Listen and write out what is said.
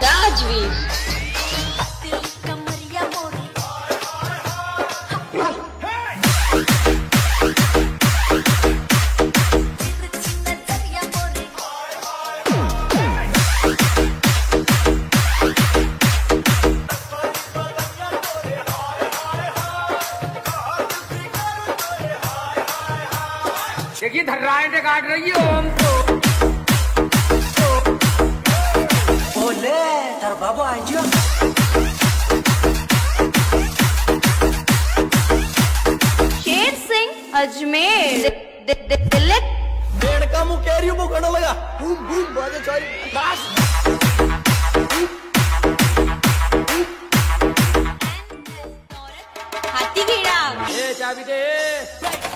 Dá. देखिए धर्राएँ काट रही है ओम तो बोले तार बाबू आइयो शेर सिंह अजमेर। दिल्ली। का मुँह कह रही हूँ वो गाना लगा। बूम बूम बाजे चारी बस हाथी घेरा ए चाबी दे।